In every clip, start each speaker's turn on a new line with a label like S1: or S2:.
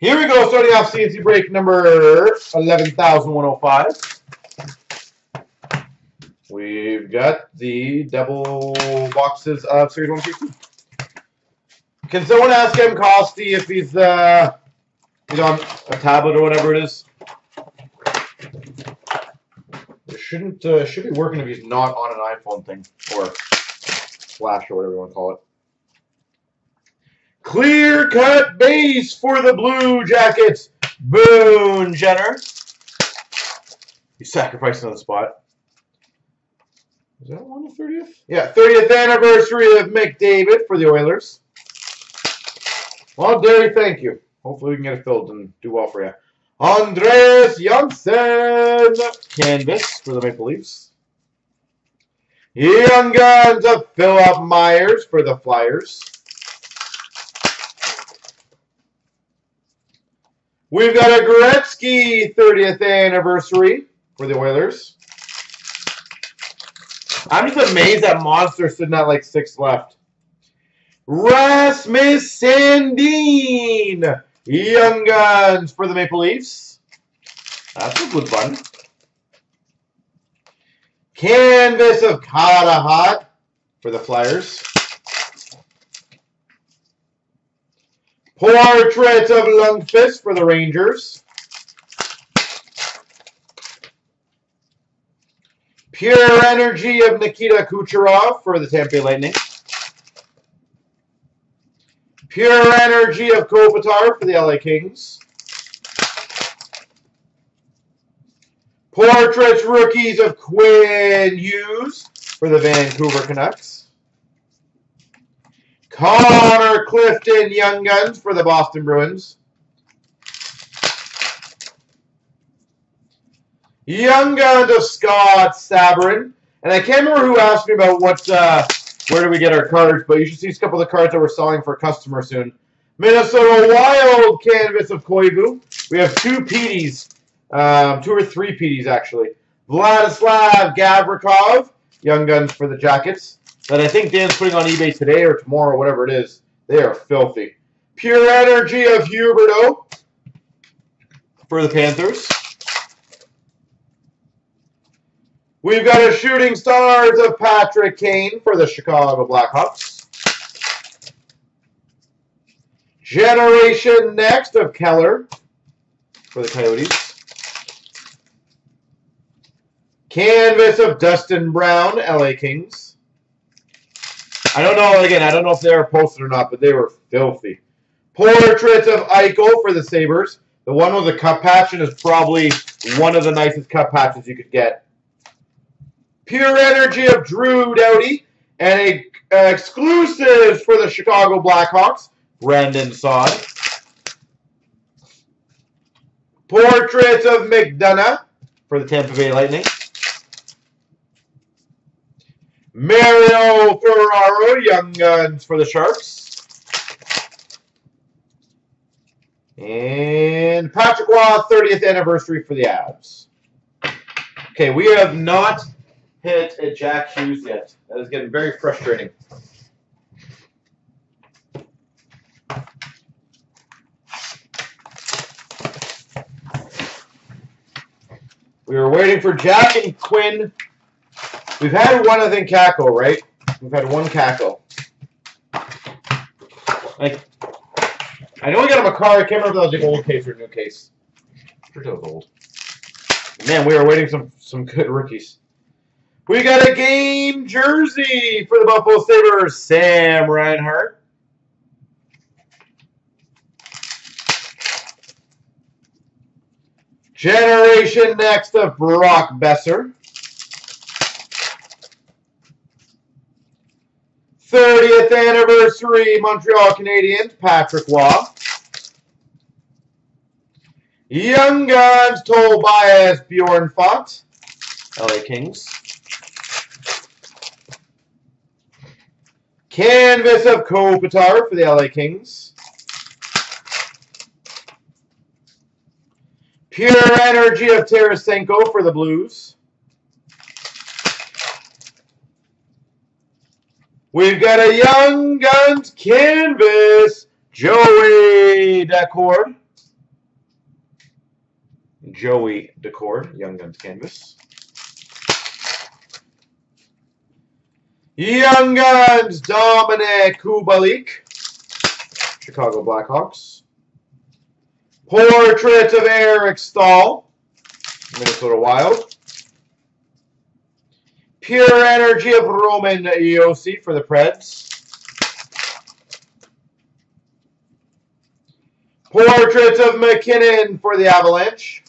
S1: Here we go, starting off CNC break number 11,105. We've got the double boxes of Series 152. Can someone ask M. Costy if he's, uh, he's on a tablet or whatever it is? It shouldn't, uh, should be working if he's not on an iPhone thing, or flash or whatever you want to call it. Clear cut base for the Blue Jackets, Boone Jenner. He's sacrificing on the spot. Is that on the 30th? Yeah, 30th anniversary of McDavid for the Oilers. Well, Derry, thank you. Hopefully we can get it filled and do well for you. Andreas Johnsson, canvas for the Maple Leafs. Young Guns of Philip Myers for the Flyers. We've got a Gretzky 30th anniversary for the Oilers. I'm just amazed that Monster sitting at like six left. Rasmus Sandin, Young Guns for the Maple Leafs. That's a good one. Canvas of Carter Hart for the Flyers. Portrait of Lundqvist for the Rangers. Pure Energy of Nikita Kucherov for the Tampa Bay Lightning. Pure Energy of Kopitar for the LA Kings. Portraits Rookies of Quinn Hughes for the Vancouver Canucks. Connor Clifton Young Guns for the Boston Bruins. Young Guns of Scott Sabourin. And I can't remember who asked me about what, uh, where do we get our cards, but you should see a couple of the cards that we're selling for a customer soon. Minnesota Wild Canvas of Koivu. We have two PDs, um, two or three PDs actually. Vladislav Gavrikov, Young Guns for the Jackets. That I think Dan's putting on eBay today or tomorrow, whatever it is. They are filthy. Pure Energy of Huberdeau for the Panthers. We've got a Shooting Stars of Patrick Kane for the Chicago Blackhawks. Generation Next of Keller for the Coyotes. Canvas of Dustin Brown, LA Kings. I don't know, again, I don't know if they were posted or not, but they were filthy. Portraits of Eichel for the Sabres. The one with the cup patch is probably one of the nicest cup patches you could get. Pure Energy of Drew Doughty. And a uh, exclusives for the Chicago Blackhawks, Brandon Saad. Portraits of McDonagh for the Tampa Bay Lightning. Mario Ferraro, Young Guns for the Sharks. And Patrick Roy, 30th anniversary for the Avs. Okay, we have not hit a Jack Hughes yet. That is getting very frustrating. We were waiting for Jack and Quinn. We've had one, I think, Kakko, right? We've had one Kakko. Like, I know we got him a car. I can't remember if that was the old case or new case. Sure that was old. Man, we are waiting some some good rookies. We got a game jersey for the Buffalo Sabres, Sam Reinhart. Generation Next of Brock Boeser. 30th anniversary Montreal Canadiens, Patrick Roy. Young Guns, Tobias Bjornfot, LA Kings. Canvas of Kopitar for the LA Kings. Pure Energy of Tarasenko for the Blues. We've got a Young Guns canvas, Joey Daccord Joey Daccord, Young Guns Canvas. Young Guns, Dominik Kubalik, Chicago Blackhawks. Portrait of Eric Staal, Minnesota Wild. Pure Energy of Roman Josi for the Preds. Portraits of MacKinnon for the Avalanche.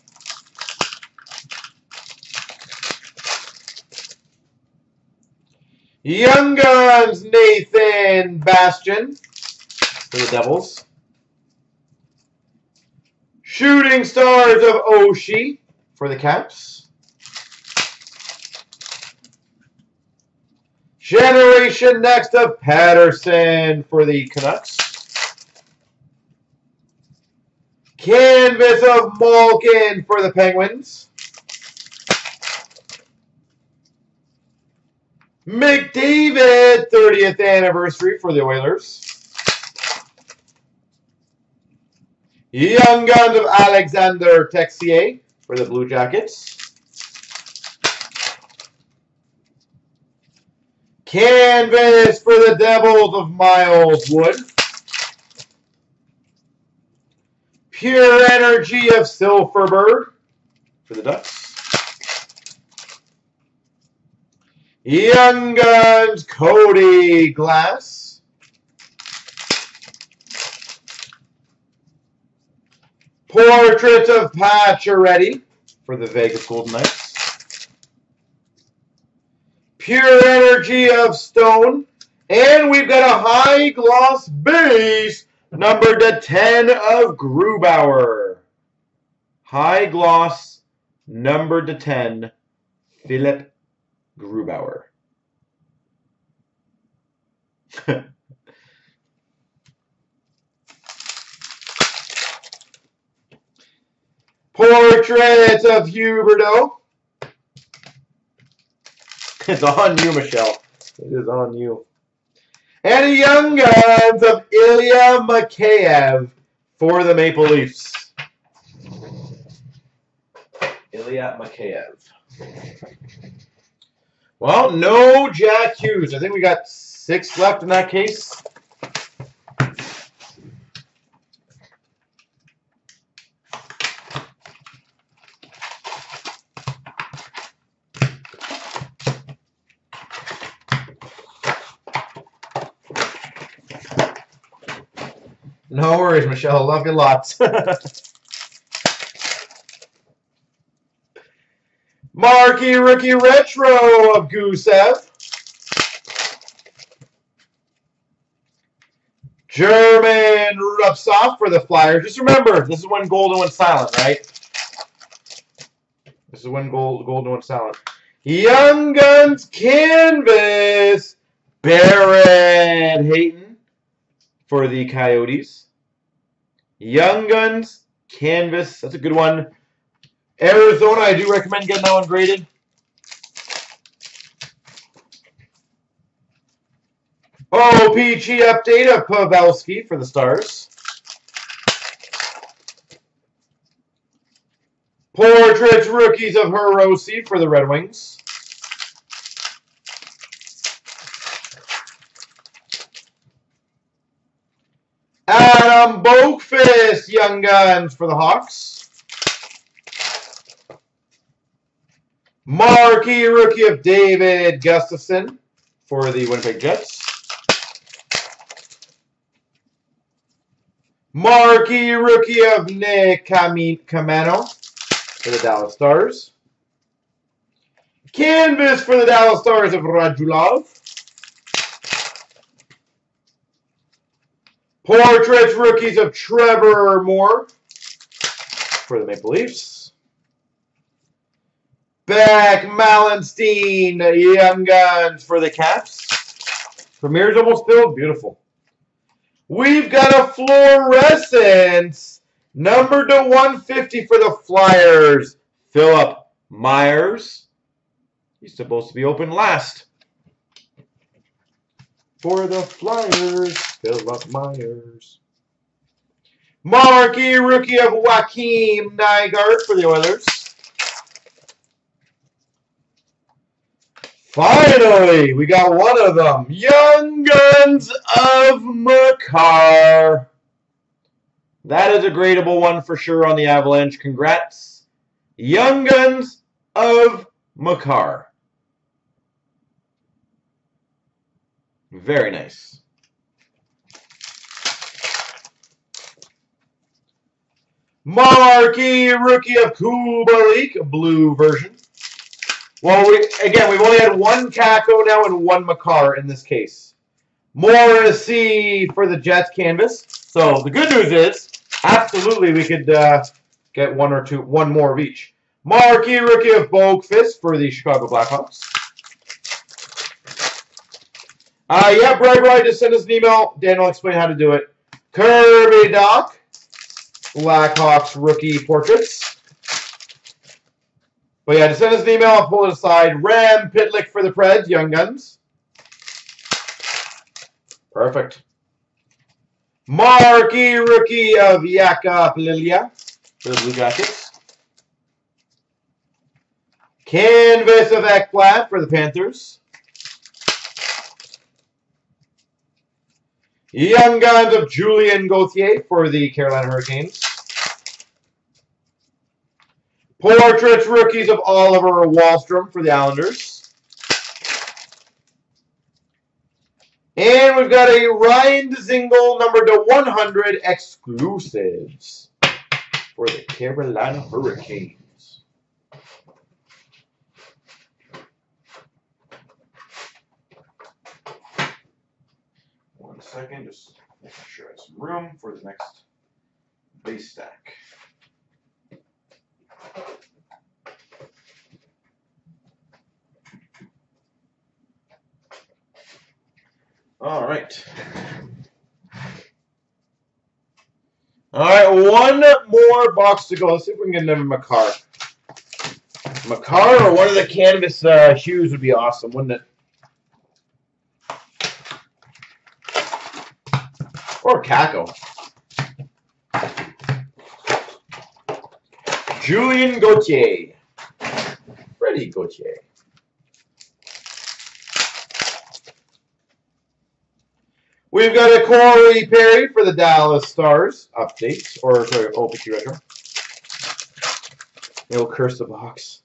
S1: Young Guns, Nathan Bastian for the Devils. Shooting Stars of Oshie for the Caps. Generation Next of Pettersson for the Canucks. Canvas of Malkin for the Penguins. McDavid, 30th anniversary for the Oilers. Young Guns of Alexander Texier for the Blue Jackets. Canvas for the Devils of Miles Wood. Pure Energy of Silfverberg for the Ducks. Young Guns, Cody Glass. Portrait of Pacioretty for the Vegas Golden Knights. Pure Energy of Stone. And we've got a high gloss base, number to 10 of Grubauer. High gloss, number to 10, Philip Grubauer. Portrait of Huberdeau. It's on you, Michelle. It is on you. And a Young Guns of Ilya Mikheyev for the Maple Leafs. Ilya Mikheyev. Well, no Jack Hughes. I think we got six left in that case. No worries, Michelle. Love you lots. Marquee Rookie Retro of Gusev. German Rubtsov for the Flyers. Just remember, this is when Golden went silent, right? This is when Gold, Golden went silent. Young Guns Canvas. Barrett Hayton for the Coyotes. Young Guns Canvas. That's a good one. Arizona, I do recommend getting that one graded. OPC update of Pavelski for the Stars. Portraits rookies of Hirose for the Red Wings. Adam Um, Boqvist, Young Guns for the Hawks. Marquee rookie of David Gustafsson for the Winnipeg Jets. Marquee rookie of Nick Caamano for the Dallas Stars. Canvas for the Dallas Stars of Radulov. Portraits rookies of Trevor Moore for the Maple Leafs. Beck Malenstyn, Young Guns for the Caps. Premier's almost filled. Beautiful. We've got a fluorescence. Number to 150 for the Flyers. Philip Myers. He's supposed to be open last. For the Flyers, Philip Myers. Marquee rookie of Joakim Nygard for the Oilers. Finally, we got one of them. Young Guns of Makar. That is a gradable one for sure on the Avalanche. Congrats. Young Guns of Makar. Very nice. Marquee rookie of Kubalik, blue version. Well, we, again, we've only had one Kakko now and one Makar in this case. To for the Jets canvas. So the good news is, absolutely, we could uh, get one or two, one more of each. Marquee rookie of Boqvist for the Chicago Blackhawks. Uh, yeah, Brad Wright just send us an email. Dan will explain how to do it. Kirby Dach, Blackhawks rookie portraits. But yeah, just send us an email. I'll pull it aside. Rem Pitlick for the Preds, Young Guns. Perfect. Marquee rookie of Jakob Lilja for the Blue Jackets. Canvas of Ekblad for the Panthers. Young Guns of Julien Gauthier for the Carolina Hurricanes. Portraits rookies of Oliver Wahlstrom for the Islanders. And we've got a Ryan Dzingel number to 100 exclusives for the Carolina Hurricanes. One second, just making sure I have some room for the next base stack. All right. All right, one more box to go. Let's see if we can get another Makar. Makar or one of the canvas uh, shoes would be awesome, wouldn't it? Or Kakko. Julien Gauthier. Freddie Gauthier. We've got a Corey Perry for the Dallas Stars update, or sorry, OPC retro. It'll curse the box.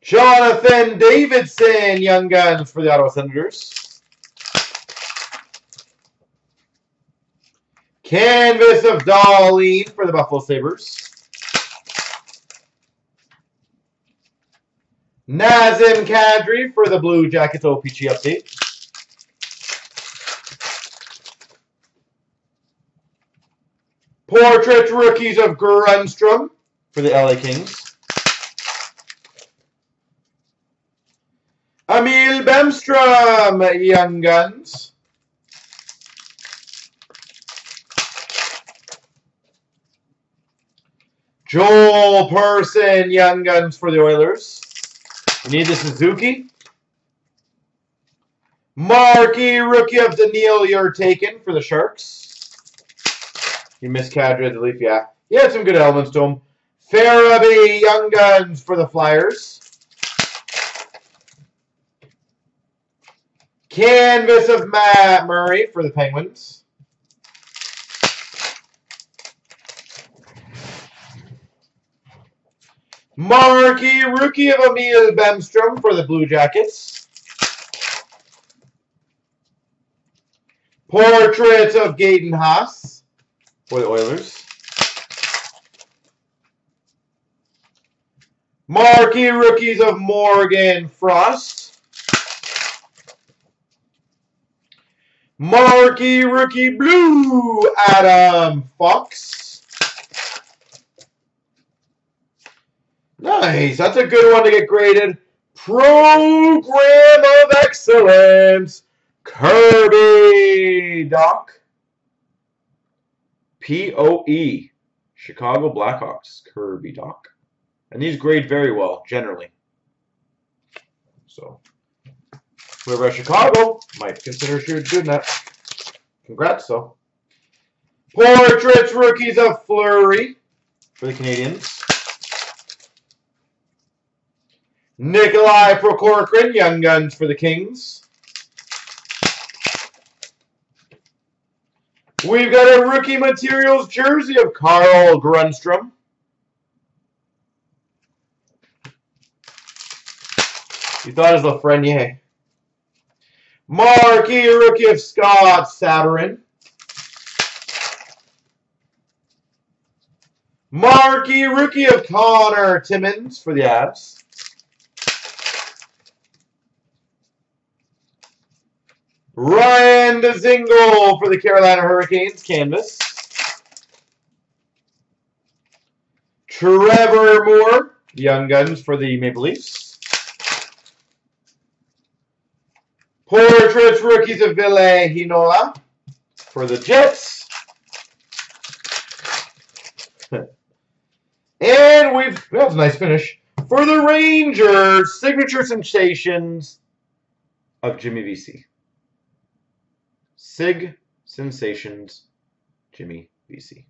S1: Jonathan Davidsson, Young Guns for the Ottawa Senators. Canvas of Dahlin for the Buffalo Sabres. Nazem Kadri for the Blue Jackets OPC update. Portrait rookies of Grundstrom for the LA Kings. Emil Bemstrom, Young Guns. Joel Persson, Young Guns for the Oilers. We need the Suzuki. Marquee rookie of the Neil, you're Yurtaykin for the Sharks. You missed Kadri the Leaf, yeah. He had some good elements to him. Farabee Young Guns for the Flyers. Canvas of Matt Murray for the Penguins. Marquee rookie of Emil Bemstrom for the Blue Jackets. Portrait of Gaetan Haas for the Oilers. Marquee rookies of Morgan Frost. Marquee rookie blue Adam Fox. Nice. That's a good one to get graded. Program of Excellence. Kirby Dach. P-O-E. Chicago Blackhawks. Kirby Dach. And these grade very well, generally. So, whoever at Chicago might consider doing that. Congrats, though. Portraits rookies of Fleury for the Canadiens. Nikolai Prokhorkin, Young Guns for the Kings. We've got a rookie materials jersey of Carl Grundstrom. You thought it was Lafreniere. Marquee rookie of Scott Sabourin. Marquee rookie of Connor Timmins for the Avs. Ryan Dzingel for the Carolina Hurricanes, canvas. Trevor Moore, Young Guns for the Maple Leafs. Portraits rookies of Ville Heinola for the Jets. and we've, that was a nice finish. For the Rangers, signature sensations of Jimmy Vesey. Sig Sensations, Jimmy Vesey.